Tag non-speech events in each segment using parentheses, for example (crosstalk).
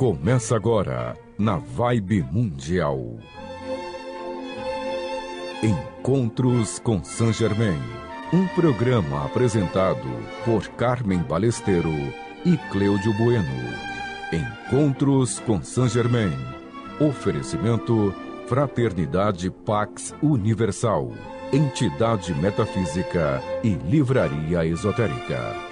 Começa agora na Vibe Mundial. Encontros com Saint Germain. Um programa apresentado por Carmen Balesteiro e Cleúdio Bueno. Encontros com Saint Germain. Oferecimento Fraternidade Pax Universal. Entidade Metafísica e Livraria Esotérica.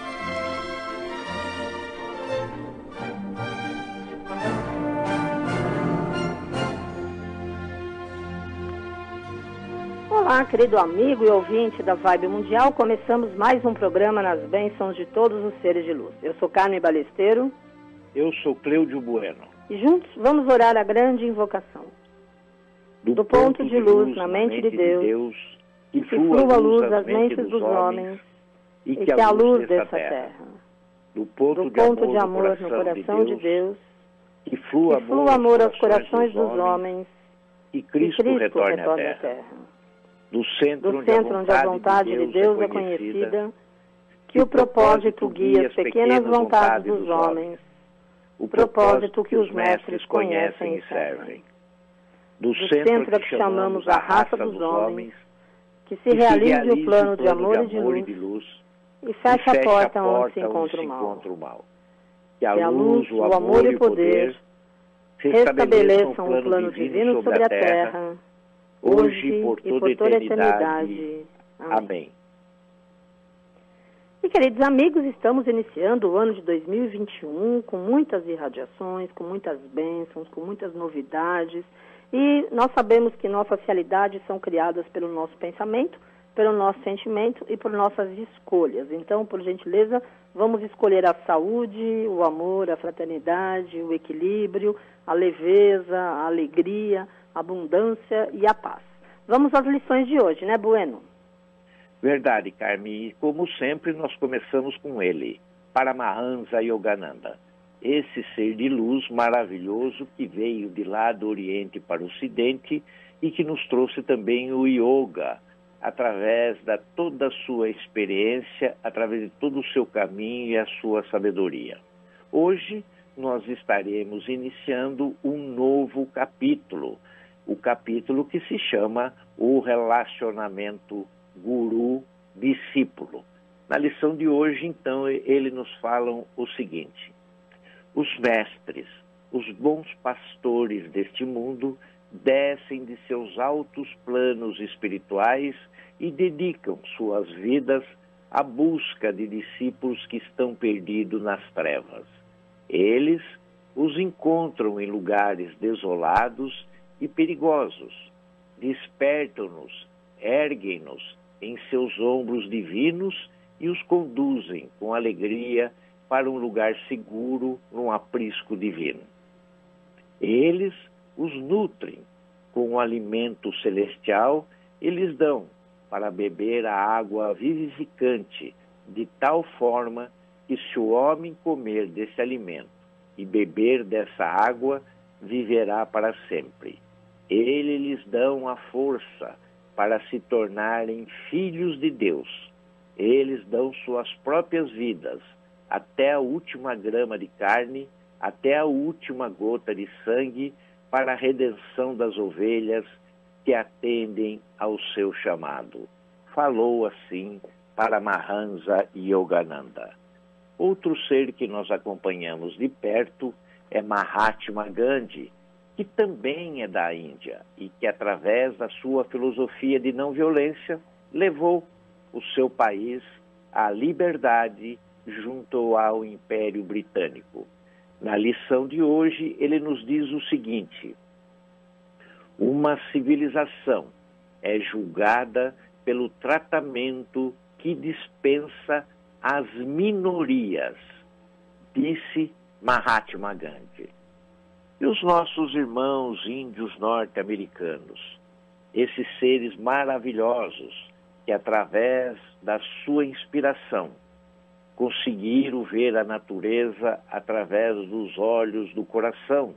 Querido amigo e ouvinte da Vibe Mundial. Começamos mais um programa nas bênçãos de todos os seres de luz. Eu sou Carmen Balesteiro. Eu sou Cleudio Bueno. E juntos vamos orar a grande invocação. Do, do ponto, de luz, na mente de Deus, Deus que, que flua a luz das mentes dos homens e que, a luz dessa terra. terra. Do ponto, do ponto de, amor no coração de Deus, que flua amor aos corações dos homens e Cristo, Cristo retorne, retorne à terra do centro, do centro onde, a vontade de Deus, é conhecida, que o propósito guia as pequenas vontades dos homens, o propósito que os mestres conhecem e servem. Do centro a que chamamos a raça dos homens, que se realize o plano de amor e de luz, e feche a porta onde se encontra o mal. Que a luz, o amor e o poder restabeleçam o plano divino sobre a terra hoje e por toda, e por toda a eternidade. eternidade. Amém. Amém. E queridos amigos, estamos iniciando o ano de 2021 com muitas irradiações, com muitas bênçãos, com muitas novidades. E nós sabemos que nossas realidades são criadas pelo nosso pensamento, pelo nosso sentimento e por nossas escolhas. Então, por gentileza, vamos escolher a saúde, o amor, a fraternidade, o equilíbrio, a leveza, a alegria, abundância e a paz. Vamos às lições de hoje, né, Bueno? Verdade, Carme. E como sempre, nós começamos com ele, Paramahansa Yogananda. Esse ser de luz maravilhoso que veio de lá do Oriente para o Ocidente e que nos trouxe também o yoga, através da toda a sua experiência, através de todo o seu caminho e a sua sabedoria. Hoje nós estaremos iniciando um novo capítulo o capítulo que se chama O Relacionamento Guru-Discípulo. Na lição de hoje, então, ele nos falam o seguinte: os mestres, os bons pastores deste mundo, descem de seus altos planos espirituais e dedicam suas vidas à busca de discípulos que estão perdidos nas trevas. Eles os encontram em lugares desolados e perigosos. Despertam-nos, erguem-nos em seus ombros divinos e os conduzem com alegria para um lugar seguro num aprisco divino. Eles os nutrem com o alimento celestial e lhes dão para beber a água vivificante, de tal forma que se o homem comer desse alimento e beber dessa água, viverá para sempre. Ele lhes dão a força para se tornarem filhos de Deus. Eles dão suas próprias vidas até a última grama de carne, até a última gota de sangue, para a redenção das ovelhas que atendem ao seu chamado. Falou assim para Mahansa Yogananda. Outro ser que nós acompanhamos de perto é Mahatma Gandhi, que também é da Índia e que, através da sua filosofia de não violência, levou o seu país à liberdade junto ao Império Britânico. Na lição de hoje, ele nos diz o seguinte: uma civilização é julgada pelo tratamento que dispensa às minorias, disse Mahatma Gandhi. E os nossos irmãos índios norte-americanos, esses seres maravilhosos que, através da sua inspiração, conseguiram ver a natureza através dos olhos do coração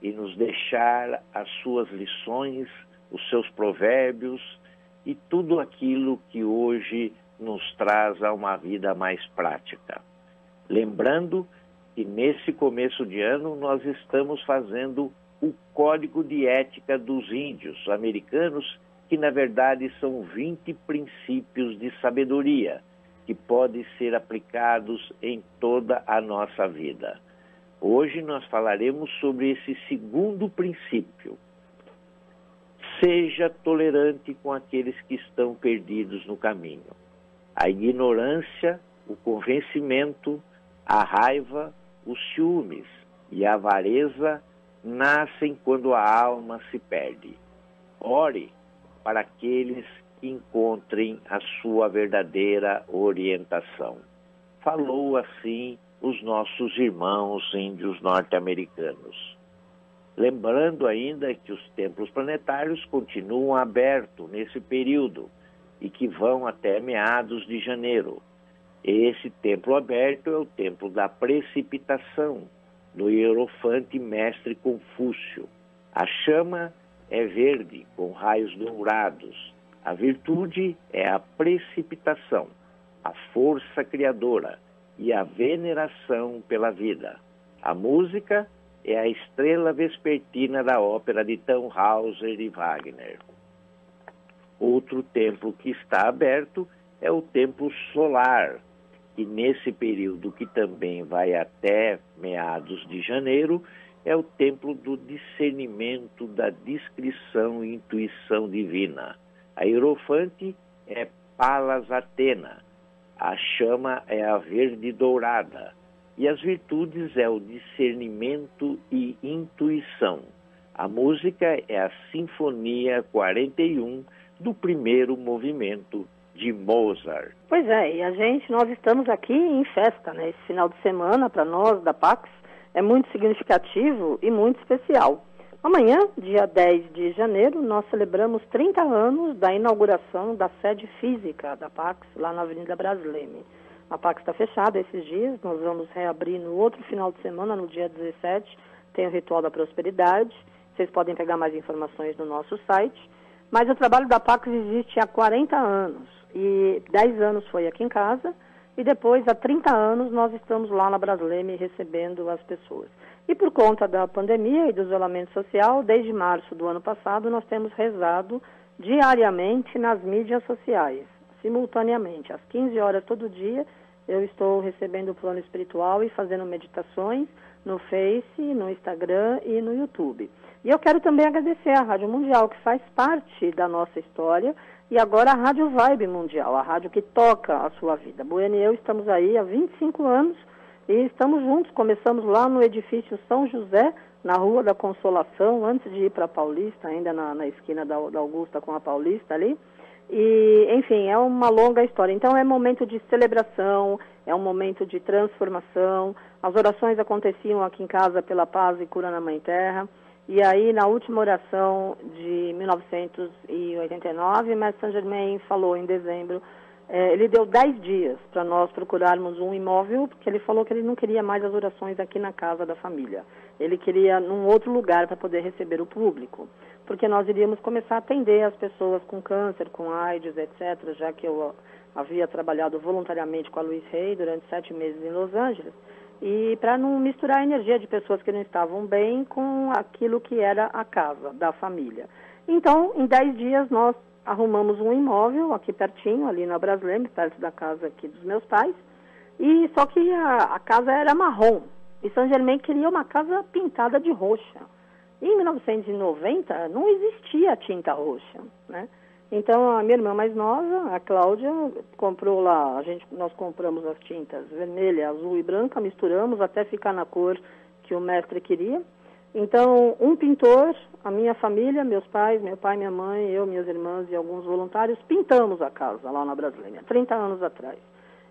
e nos deixar as suas lições, os seus provérbios e tudo aquilo que hoje nos traz a uma vida mais prática. Lembrando que nesse começo de ano nós estamos fazendo o Código de Ética dos Índios Americanos, que na verdade são 20 princípios de sabedoria que podem ser aplicados em toda a nossa vida. Hoje nós falaremos sobre esse segundo princípio. Seja tolerante com aqueles que estão perdidos no caminho. A ignorância, o convencimento, a raiva, os ciúmes e a avareza nascem quando a alma se perde. Ore para aqueles que encontrem a sua verdadeira orientação. Falou assim os nossos irmãos índios norte-americanos. Lembrando ainda que os templos planetários continuam abertos nesse período e que vão até meados de janeiro. Esse templo aberto é o templo da precipitação, do hierofante mestre Confúcio. A chama é verde, com raios dourados. A virtude é a precipitação, a força criadora e a veneração pela vida. A música é a estrela vespertina da ópera de Tannhauser e Wagner. Outro templo que está aberto é o templo solar, que nesse período que também vai até meados de janeiro, é o templo do discernimento, da discrição e intuição divina. A hierofante é Palas Atena, a chama é a verde dourada e as virtudes é o discernimento e intuição. A música é a Sinfonia 41 do primeiro movimento de Mozart. Pois é, e a gente, nós estamos aqui em festa, né? Esse final de semana, para nós da Pax, é muito significativo e muito especial. Amanhã, dia 10 de janeiro, nós celebramos 30 anos da inauguração da sede física da Pax, lá na Avenida Brasleme. A Pax está fechada esses dias, nós vamos reabrir no outro final de semana, no dia 17, tem o Ritual da Prosperidade. Vocês podem pegar mais informações no nosso site. Mas o trabalho da Pax existe há 40 anos, e 10 anos foi aqui em casa, e depois, há 30 anos, nós estamos lá na Brasleme recebendo as pessoas. E por conta da pandemia e do isolamento social, desde março do ano passado, nós temos rezado diariamente nas mídias sociais, simultaneamente. Às 15 horas todo dia, eu estou recebendo o plano espiritual e fazendo meditações no Face, no Instagram e no YouTube. E eu quero também agradecer à Rádio Mundial, que faz parte da nossa história, e agora a Rádio Vibe Mundial, a rádio que toca a sua vida. Bueno e eu estamos aí há 25 anos e estamos juntos, começamos lá no edifício São José, na Rua da Consolação, antes de ir para a Paulista, ainda na, na esquina da, da, Augusta com a Paulista ali. E, enfim, é uma longa história. Então, é momento de celebração, é um momento de transformação. As orações aconteciam aqui em casa pela paz e cura na Mãe Terra. E aí, na última oração de 1989, Mestre Saint Germain falou em dezembro é, ele deu 10 dias para nós procurarmos um imóvel, porque ele falou que ele não queria mais as orações aqui na casa da família. Ele queria num outro lugar para poder receber o público, porque nós iríamos começar a atender as pessoas com câncer, com AIDS, etc., já que eu havia trabalhado voluntariamente com a Luiz Rey durante sete meses em Los Angeles, e para não misturar a energia de pessoas que não estavam bem com aquilo que era a casa da família. Então, em 10 dias, nós arrumamos um imóvel aqui pertinho, ali na Brasleme, perto da casa aqui dos meus pais. E só que a, a casa era marrom. E São Germain queria uma casa pintada de roxa. E em 1990 não existia tinta roxa, né? Então a minha irmã mais nova, a Cláudia, comprou lá, a gente, nós compramos as tintas vermelha, azul e branca, misturamos até ficar na cor que o mestre queria. Então, um pintor, a minha família, meus pais, meu pai, minha mãe, eu, minhas irmãs e alguns voluntários, pintamos a casa lá na Brasileira, 30 anos atrás.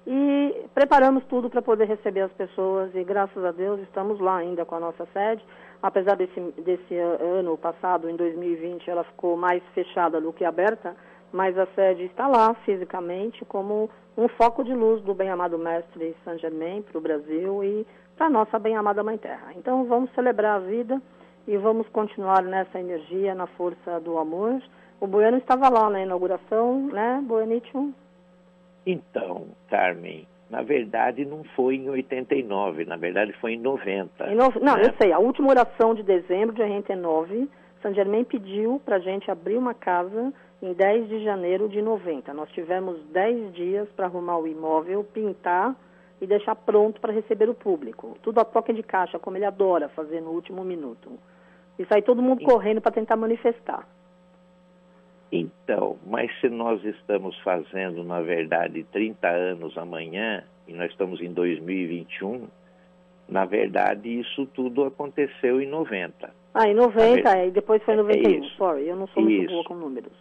E preparamos tudo para poder receber as pessoas e graças a Deus estamos lá ainda com a nossa sede. Apesar desse, desse ano passado, em 2020, ela ficou mais fechada do que aberta, mas a sede está lá fisicamente como um foco de luz do bem-amado mestre Saint Germain para o Brasil e para a nossa bem-amada Mãe Terra. Então vamos celebrar a vida e vamos continuar nessa energia, na força do amor. O Bueno estava lá na inauguração, né, Buenítio? Então, Carmen, Na verdade, não foi em 89, na verdade foi em 90. Em no... Não, né? eu sei, a última oração de dezembro de 89, San Germain pediu para a gente abrir uma casa em 10 de janeiro de 90. Nós tivemos 10 dias para arrumar o imóvel, pintar e deixar pronto para receber o público. Tudo a toque de caixa, como ele adora fazer no último minuto. E sair todo mundo correndo para tentar manifestar. Então, mas se nós estamos fazendo, na verdade, 30 anos amanhã, e nós estamos em 2021, na verdade, isso tudo aconteceu em 90. Ah, em 90, é, e depois foi em 91. É Sorry, eu não sou muito isso, boa com números.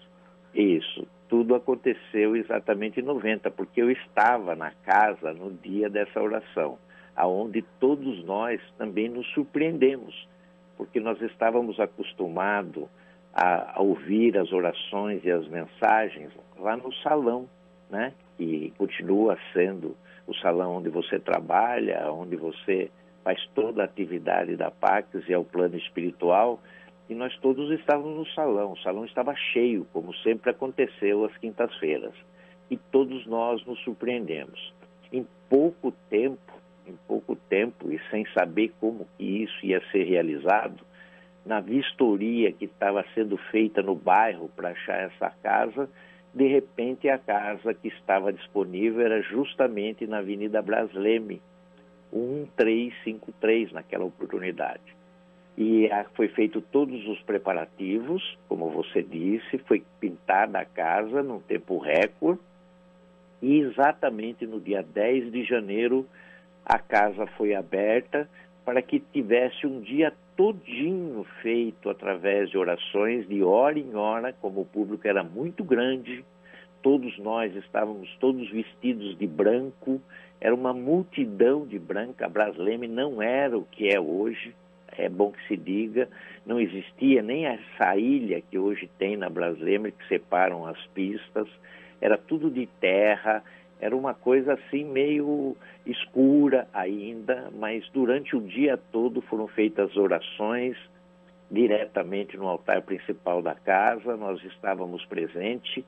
Isso, tudo aconteceu exatamente em 90, porque eu estava na casa no dia dessa oração, aonde todos nós também nos surpreendemos, porque nós estávamos acostumados a, a ouvir as orações e as mensagens lá no salão, né? Que continua sendo o salão onde você trabalha, onde você faz toda a atividade da Pax e é o plano espiritual. E nós todos estávamos no salão. O salão estava cheio, como sempre aconteceu às quintas-feiras. E todos nós nos surpreendemos. Em pouco tempo, em pouco tempo, e sem saber como isso ia ser realizado, na vistoria que estava sendo feita no bairro para achar essa casa, de repente a casa que estava disponível era justamente na Avenida Brasleme, 1353 naquela oportunidade. E foi feito todos os preparativos, como você disse, foi pintada a casa num tempo recorde, e exatamente no dia 10 de janeiro a casa foi aberta para que tivesse um dia todinho feito através de orações, de hora em hora, como o público era muito grande, todos nós estávamos todos vestidos de branco, era uma multidão de branca. A Brasleme não era o que é hoje, é bom que se diga, não existia nem essa ilha que hoje tem na Brasleme, que separam as pistas, era tudo de terra, era uma coisa assim meio escura ainda, mas durante o dia todo foram feitas orações diretamente no altar principal da casa, nós estávamos presentes.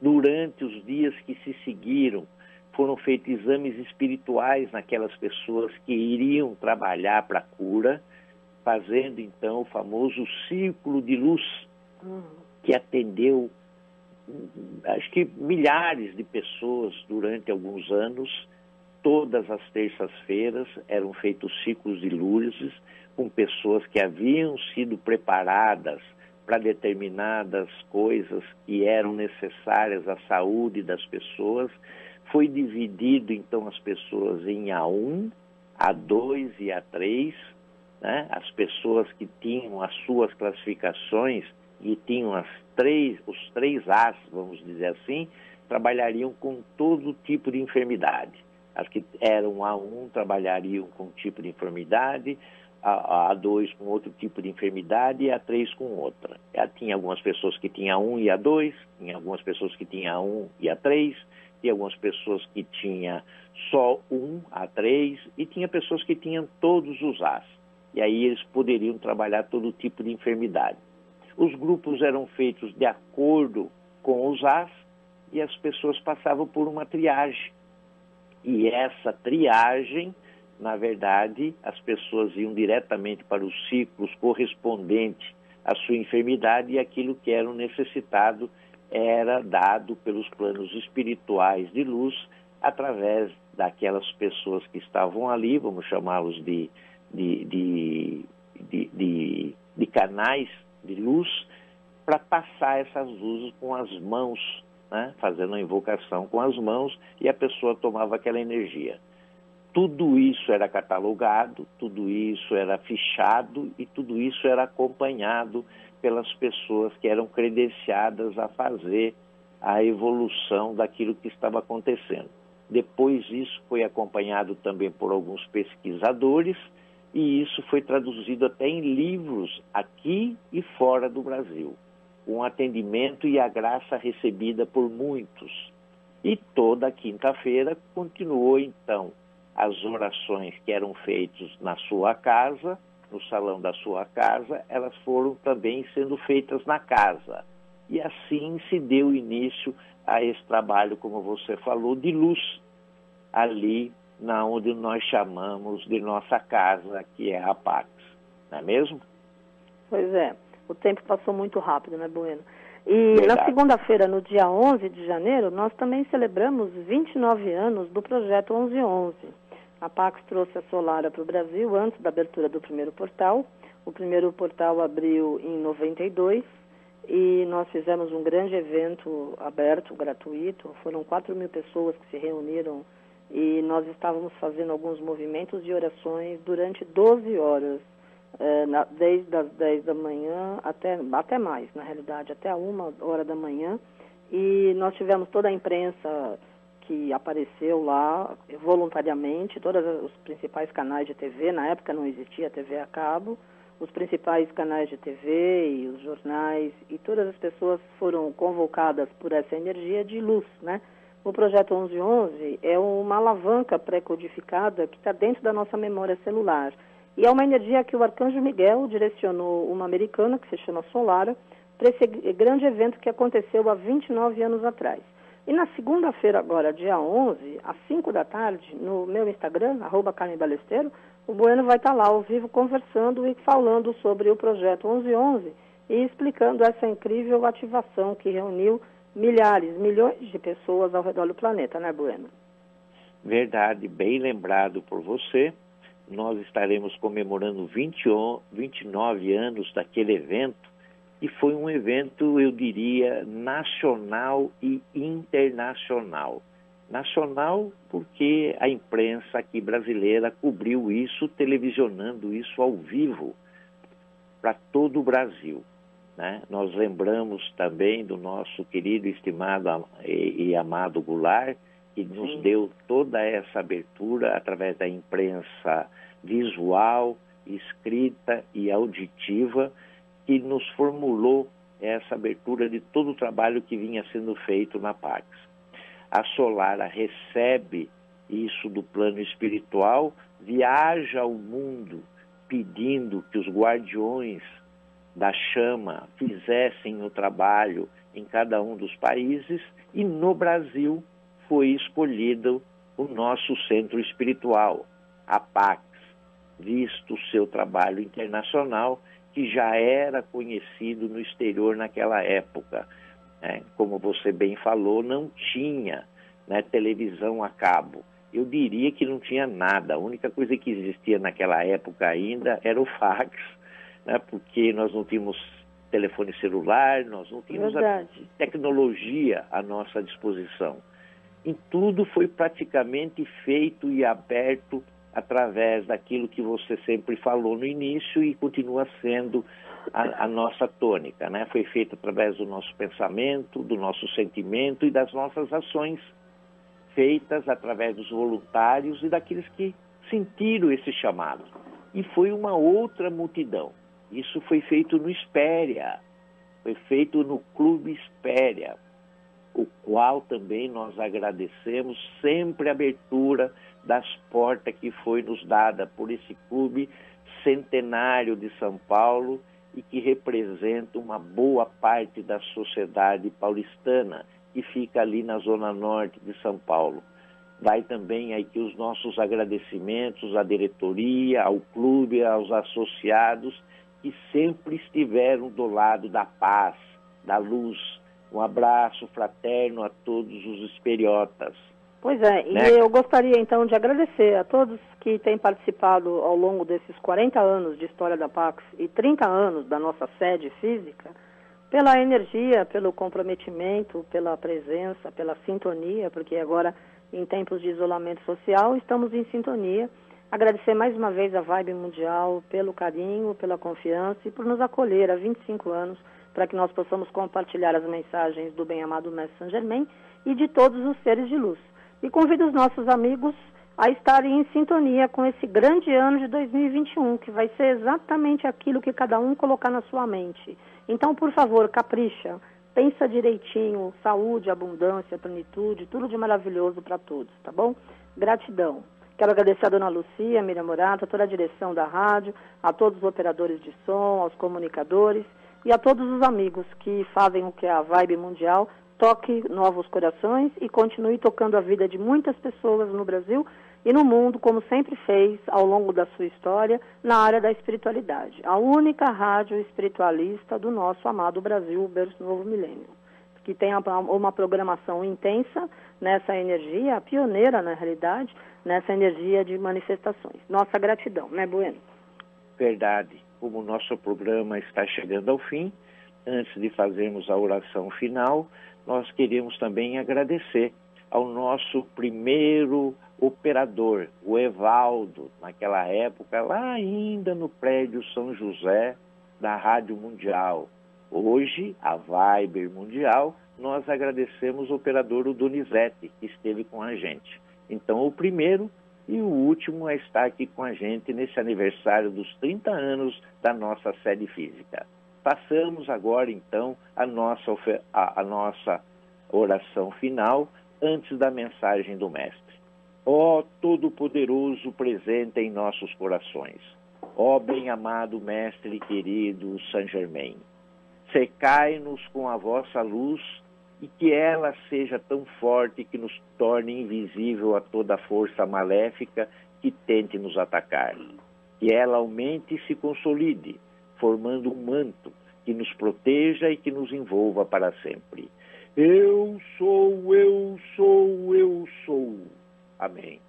Durante os dias que se seguiram, foram feitos exames espirituais naquelas pessoas que iriam trabalhar para a cura, fazendo então o famoso círculo de luz, uhum. que atendeu acho que milhares de pessoas durante alguns anos, todas as terças-feiras eram feitos ciclos de luzes com pessoas que haviam sido preparadas para determinadas coisas que eram necessárias à saúde das pessoas. Foi dividido então as pessoas em A1, A2 e A3, né? as pessoas que tinham as suas classificações e tinham as três, os três As, vamos dizer assim, trabalhariam com todo tipo de enfermidade. As que eram A1 trabalhariam com um tipo de enfermidade, a, A2 com outro tipo de enfermidade e a A3 com outra. Tinha algumas pessoas que tinham A1 e A2, tinha algumas pessoas que tinham A1 e A3, tinha algumas pessoas que tinham só um A3 e tinha pessoas que tinham todos os As. E aí eles poderiam trabalhar todo tipo de enfermidade. Os grupos eram feitos de acordo com os As e as pessoas passavam por uma triagem. E essa triagem, na verdade, as pessoas iam diretamente para os ciclos correspondentes à sua enfermidade e aquilo que era necessitado era dado pelos planos espirituais de luz através daquelas pessoas que estavam ali, vamos chamá-los de, de, de, de, de canais de luz para passar essas luzes com as mãos, né? fazendo a invocação com as mãos e a pessoa tomava aquela energia. Tudo isso era catalogado, tudo isso era fichado e tudo isso era acompanhado pelas pessoas que eram credenciadas a fazer a evolução daquilo que estava acontecendo. Depois isso foi acompanhado também por alguns pesquisadores e isso foi traduzido até em livros aqui e fora do Brasil. Um atendimento e a graça recebida por muitos. E toda quinta-feira continuou então as orações que eram feitas na sua casa, no salão da sua casa, elas foram também sendo feitas na casa. E assim se deu início a esse trabalho, como você falou, de luz. ali na onde nós chamamos de nossa casa, que é a Pax, não é mesmo? Pois é, o tempo passou muito rápido, né, Bueno? E Verdade. na segunda-feira, no dia 11 de janeiro, nós também celebramos 29 anos do projeto 1111. A Pax trouxe a Solara para o Brasil antes da abertura do primeiro portal. O primeiro portal abriu em 92 e nós fizemos um grande evento aberto, gratuito. Foram 4 mil pessoas que se reuniram e nós estávamos fazendo alguns movimentos de orações durante 12 horas, é, na, desde as 10 da manhã até, até mais, na realidade, até a 1 hora da manhã. E nós tivemos toda a imprensa que apareceu lá voluntariamente, todos os principais canais de TV, na época não existia TV a cabo, os principais canais de TV e os jornais e todas as pessoas foram convocadas por essa energia de luz, né? O projeto 1111 é uma alavanca pré-codificada que está dentro da nossa memória celular. E é uma energia que o Arcanjo Miguel direcionou uma americana, que se chama Solara, para esse grande evento que aconteceu há 29 anos atrás. E na segunda-feira, agora, dia 11, às 5 da tarde, no meu Instagram, arroba o Bueno vai estar lá ao vivo conversando e falando sobre o projeto 1111 e explicando essa incrível ativação que reuniu milhares, milhões de pessoas ao redor do planeta, né, Bueno? Verdade, bem lembrado por você. Nós estaremos comemorando 20, 29 anos daquele evento e foi um evento, eu diria, nacional e internacional. Nacional porque a imprensa aqui brasileira cobriu isso, televisionando isso ao vivo para todo o Brasil. Né? Nós lembramos também do nosso querido, estimado e, amado Goulart, que nos Sim. deu toda essa abertura através da imprensa visual, escrita e auditiva, que nos formulou essa abertura de todo o trabalho que vinha sendo feito na Pax. A Solara recebe isso do plano espiritual, viaja ao mundo pedindo que os guardiões da chama fizessem o trabalho em cada um dos países e no Brasil foi escolhido o nosso centro espiritual, a Pax, visto o seu trabalho internacional que já era conhecido no exterior naquela época. Né? Como você bem falou, não tinha né, televisão a cabo. Eu diria que não tinha nada. A única coisa que existia naquela época ainda era o (laughs) fax né, porque nós não tínhamos telefone celular, nós não tínhamos tecnologia à nossa disposição. E tudo foi praticamente feito e aberto através daquilo que você sempre falou no início e continua sendo a, a, nossa tônica, né? Foi feito através do nosso pensamento, do nosso sentimento e das nossas ações feitas através dos voluntários e daqueles que sentiram esse chamado. E foi uma outra multidão. Isso foi feito no Espéria, foi feito no Clube Espéria, o qual também nós agradecemos sempre a abertura das portas que foi nos dada por esse clube centenário de São Paulo e que representa uma boa parte da sociedade paulistana que fica ali na zona norte de São Paulo. Vai também aqui os nossos agradecimentos à diretoria, ao clube, aos associados que sempre estiveram do lado da paz, da luz. Um abraço fraterno a todos os esperiotas. Pois é, né? e eu gostaria então de agradecer a todos que têm participado ao longo desses 40 anos de história da Pax e 30 anos da nossa sede física, pela energia, pelo comprometimento, pela presença, pela sintonia, porque agora, em tempos de isolamento social, estamos em sintonia Agradecer mais uma vez a Vibe Mundial pelo carinho, pela confiança e por nos acolher há 25 anos para que nós possamos compartilhar as mensagens do bem-amado Mestre Saint Germain e de todos os seres de luz. E convido os nossos amigos a estarem em sintonia com esse grande ano de 2021, que vai ser exatamente aquilo que cada um colocar na sua mente. Então, por favor, capricha, pensa direitinho, saúde, abundância, plenitude, tudo de maravilhoso para todos, tá bom? Gratidão. Quero agradecer a dona Lucia, a Miriam Morato, a toda a direção da rádio, a todos os operadores de som, aos comunicadores e a todos os amigos que fazem o que é a Vibe Mundial toque novos corações e continue tocando a vida de muitas pessoas no Brasil e no mundo, como sempre fez ao longo da sua história, na área da espiritualidade. A única rádio espiritualista do nosso amado Brasil, Berço Novo Milênio, que tem uma programação intensa nessa energia, pioneira na realidade, nessa energia de manifestações. Nossa gratidão, né, Bueno? Verdade. Como o nosso programa está chegando ao fim, antes de fazermos a oração final, nós queríamos também agradecer ao nosso primeiro operador, o Evaldo, naquela época, lá ainda no prédio São José da Rádio Mundial. Hoje, a Viber Mundial, nós agradecemos o operador Donizete, que esteve com a gente. Então, o primeiro e o último a estar aqui com a gente nesse aniversário dos 30 anos da nossa sede física. Passamos agora, então, a nossa, a, a nossa oração final antes da mensagem do Mestre. Ó Todo-Poderoso presente em nossos corações, ó bem-amado Mestre querido Saint Germain, secai-nos com a vossa luz e que ela seja tão forte que nos torne invisível a toda força maléfica que tente nos atacar. Que ela aumente e se consolide, formando um manto que nos proteja e que nos envolva para sempre. Eu sou, eu sou, eu sou. Amém.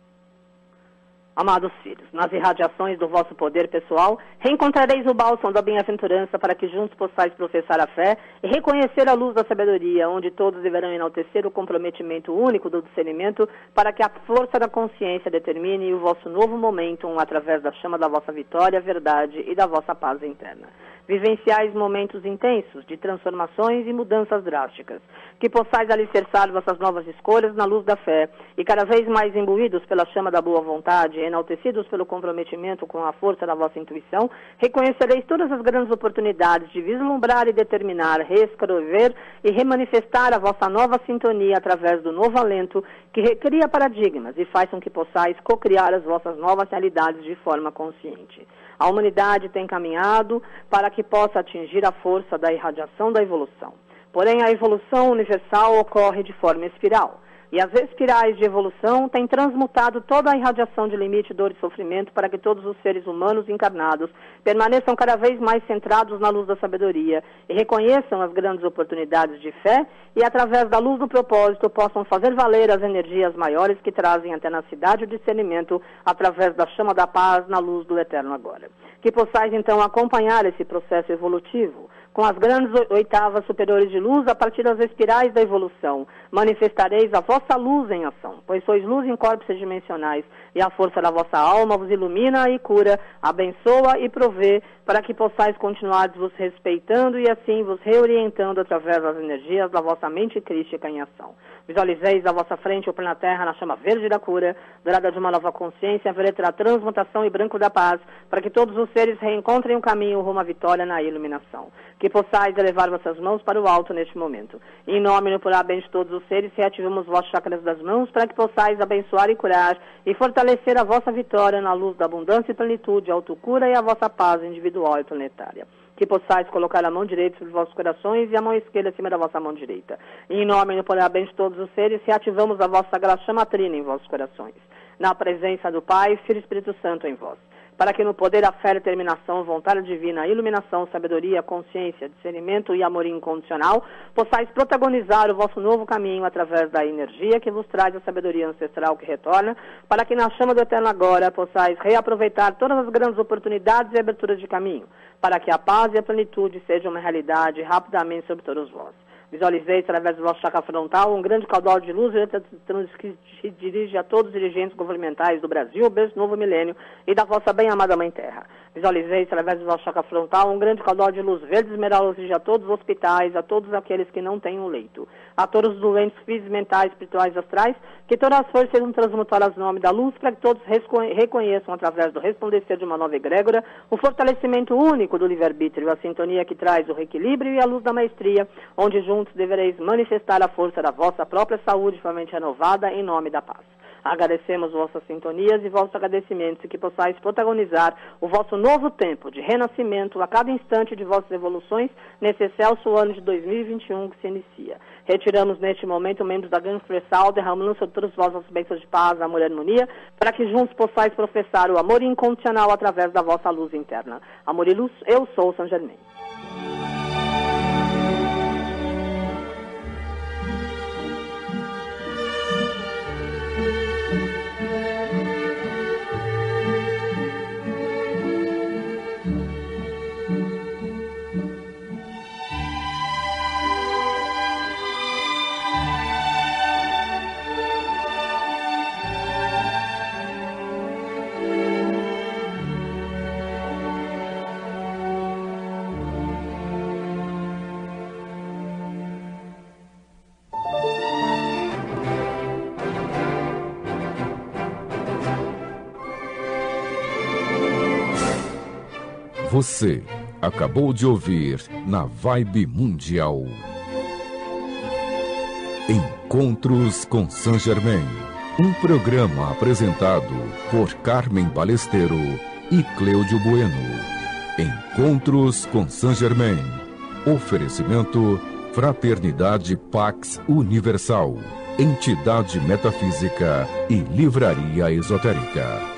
Amados filhos, nas irradiações do vosso poder pessoal, reencontrareis o bálsamo da bem-aventurança para que juntos possais professar a fé e reconhecer a luz da sabedoria, onde todos deverão enaltecer o comprometimento único do discernimento para que a força da consciência determine o vosso novo momentum através da chama da vossa vitória, verdade e da vossa paz interna vivenciais momentos intensos de transformações e mudanças drásticas, que possais alicerçar vossas novas escolhas na luz da fé e cada vez mais imbuídos pela chama da boa vontade, enaltecidos pelo comprometimento com a força da vossa intuição, reconhecereis todas as grandes oportunidades de vislumbrar e determinar, reescrever e remanifestar a vossa nova sintonia através do novo alento que recria paradigmas e faz com que possais cocriar as vossas novas realidades de forma consciente. A humanidade tem caminhado para que possa atingir a força da irradiação da evolução. Porém, a evolução universal ocorre de forma espiral. E as espirais de evolução têm transmutado toda a irradiação de limite, dor e sofrimento para que todos os seres humanos encarnados permaneçam cada vez mais centrados na luz da sabedoria e reconheçam as grandes oportunidades de fé e, através da luz do propósito, possam fazer valer as energias maiores que trazem a tenacidade e o discernimento através da chama da paz na luz do eterno agora. Que possais, então, acompanhar esse processo evolutivo com as grandes oitavas superiores de luz a partir das espirais da evolução. Manifestareis a vossa luz em ação, pois sois luz em corpos dimensionais, e a força da vossa alma vos ilumina e cura, abençoa e provê, para que possais continuar vos respeitando e assim vos reorientando através das energias da vossa mente crística em ação. Visualizeis à vossa frente o plano Terra na chama verde da cura, dourada de uma nova consciência, violeta da transmutação e branco da paz, para que todos os seres reencontrem o caminho rumo à vitória na iluminação. Que possais elevar vossas mãos para o alto neste momento. Em nome e por bem de todos os seres, reativamos os vossos chakras das mãos para que possais abençoar e curar e fortalecer a vossa vitória na luz da abundância e plenitude, autocura e a vossa paz individual e planetária que possais colocar a mão direita sobre os vossos corações e a mão esquerda acima da vossa mão direita. E em nome e no poder de todos os seres, reativamos a vossa graça matrina em vossos corações. Na presença do Pai, Filho e Espírito Santo em vós para que no poder da fé, determinação, vontade divina, iluminação, sabedoria, consciência, discernimento e amor incondicional, possais protagonizar o vosso novo caminho através da energia que vos traz a sabedoria ancestral que retorna, para que na chama do eterno agora possais reaproveitar todas as grandes oportunidades e aberturas de caminho, para que a paz e a plenitude sejam uma realidade rapidamente sobre todos vós. Visualizei através do vosso chakra frontal um grande caudal de luz que se dirige a todos os dirigentes governamentais do Brasil, desse novo milênio e da vossa bem-amada Mãe Terra. Visualizei através do vosso chakra frontal um grande caudal de luz verde esmeralda a todos os hospitais, a todos aqueles que não têm um leito, a todos os doentes físicos, mentais, espirituais, astrais, que todas as forças sejam transmutadas no nome da luz, para que todos reconheçam, através do resplandecer de uma nova egrégora, o fortalecimento único do livre-arbítrio, a sintonia que traz o reequilíbrio e a luz da maestria, onde juntos devereis manifestar a força da vossa própria saúde, mente renovada, em nome da paz. Agradecemos vossas sintonias e vossos agradecimentos e que possais protagonizar o vosso novo tempo de renascimento a cada instante de vossas evoluções nesse excelso ano de 2021 que se inicia. Retiramos neste momento membros da Gangue Universal, derramando sobre todos vós as bênçãos de paz, amor e harmonia, para que juntos possais professar o amor incondicional através da vossa luz interna. Amor e luz, eu sou São Germain. Você acabou de ouvir na Vibe Mundial. Encontros com Saint Germain. Um programa apresentado por Carmen Balesteiro e Cleudio Bueno. Encontros com Saint Germain. Oferecimento Fraternidade Pax Universal. Entidade Metafísica e Livraria Esotérica.